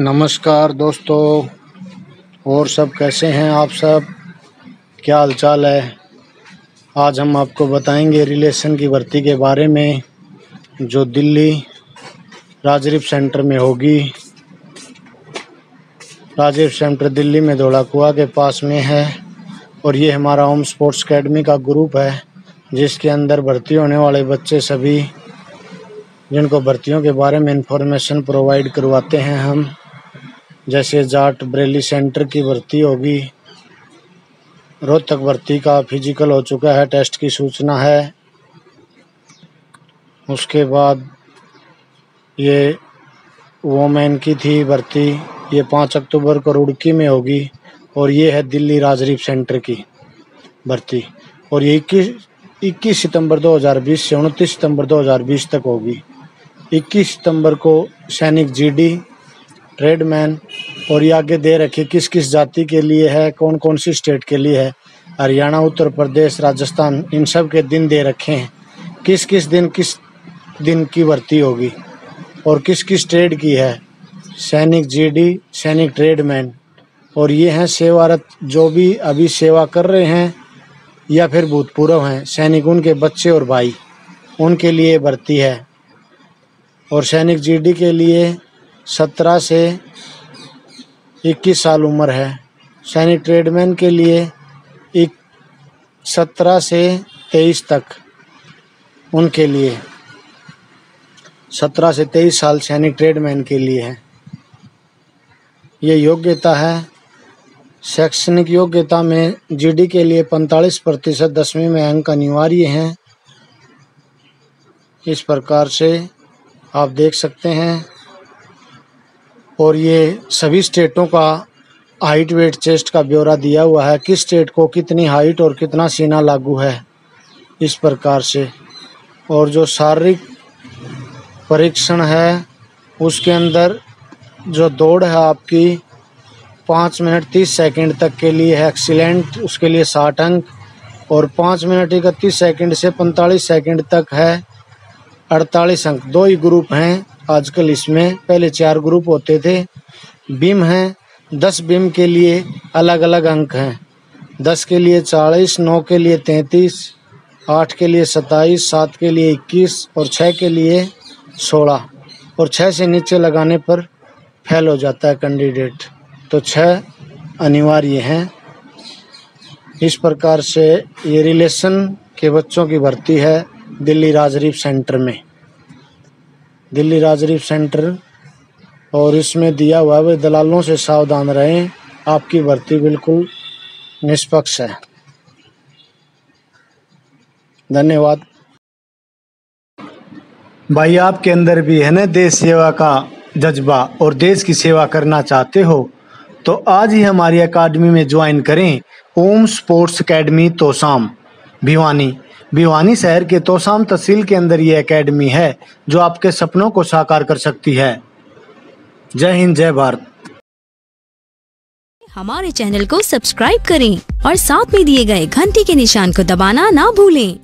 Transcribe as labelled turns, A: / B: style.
A: नमस्कार दोस्तों, और सब कैसे हैं आप सब? क्या हालचाल है? आज हम आपको बताएँगे रिलेशन की भर्ती के बारे में, जो दिल्ली राजरीफ सेंटर में होगी। राजरीफ सेंटर दिल्ली में धोला कुआ के पास में है, और ये हमारा होम स्पोर्ट्स एकेडमी का ग्रुप है, जिसके अंदर भर्ती होने वाले बच्चे सभी, जिनको भर्तियों के बारे में इंफॉर्मेशन प्रोवाइड करवाते हैं हम। जैसे जाट बरेली सेंटर की भर्ती होगी। रोहतक भर्ती का फ़िज़िकल हो चुका है टेस्ट की सूचना है। उसके बाद ये वोमेन की थी भर्ती, ये पाँच अक्टूबर को रुड़की में होगी और ये है दिल्ली राजरीफ सेंटर की भर्ती। और ये इक्कीस इक्कीस सितंबर 2020 से उनतीस सितंबर 2020 तक होगी। 21 सितंबर को सैनिक जीडी ट्रेडमैन और ये आगे दे रखे किस किस जाति के लिए है कौन कौन सी स्टेट के लिए है। हरियाणा, उत्तर प्रदेश, राजस्थान, इन सब के दिन दे रखे हैं। किस किस दिन किस दिन की भर्ती होगी? और किस किस ट्रेड की है? सैनिक जीडी सैनिक ट्रेडमैन। और ये हैं सेवारत, जो भी अभी सेवा कर रहे हैं, या फिर भूतपूर्व हैं, सैनिक उनके बच्चे और भाई, उनके लिए भर्ती है। और सैनिक जीडी के लिए सत्रह से इक्कीस साल उम्र है। सैनिक ट्रेडमैन के लिए एक सत्रह से तेईस तक उनके लिए। सत्रह से तेईस साल सैनिक ट्रेडमैन के लिए है। ये योग्यता है। शैक्षणिक योग्यता में जीडी के लिए पैंतालीस प्रतिशत दसवीं में अंक अनिवार्य हैं। इस प्रकार से आप देख सकते हैं और ये सभी स्टेटों का हाइट वेट चेस्ट का ब्यौरा दिया हुआ है। किस स्टेट को कितनी हाइट और कितना सीना लागू है इस प्रकार से। और जो शारीरिक परीक्षण है, उसके अंदर जो दौड़ है आपकी, पाँच मिनट तीस सेकंड तक के लिए है एक्सीलेंट उसके लिए साठ अंक। और पाँच मिनट इकतीस सेकंड से पैंतालीस सेकंड तक है, अड़तालीस अंक। दो ही ग्रुप हैं। आजकल इसमें पहले चार ग्रुप होते थे। बीम हैं, दस बीम के लिए अलग अलग अंक हैं। दस के लिए चालीस, नौ के लिए तैंतीस, आठ के लिए सत्ताईस, सात के लिए इक्कीस और छः के लिए सोलह। और छः से नीचे लगाने पर फेल हो जाता है कैंडिडेट तो छः अनिवार्य हैं। इस प्रकार से ये रिलेशन के बच्चों की भर्ती है दिल्ली राजरीफ सेंटर में। दिल्ली राजरीफ सेंटर। और इसमें दिया हुआ है दलालों से सावधान रहें। आपकी भर्ती बिल्कुल निष्पक्ष है। धन्यवाद। भाई, आपके अंदर भी है ना देश सेवा का जज्बा, और देश की सेवा करना चाहते हो तो आज ही हमारी अकादमी में ज्वाइन करें ओम स्पोर्ट्स एकेडमी तोसाम भिवानी। भिवानी शहर के तोसाम तहसील के अंदर ये एकेडमी है, जो आपके सपनों को साकार कर सकती है। जय हिंद, जय भारत।
B: हमारे चैनल को सब्सक्राइब करें और साथ में दिए गए घंटी के निशान को दबाना ना भूलें।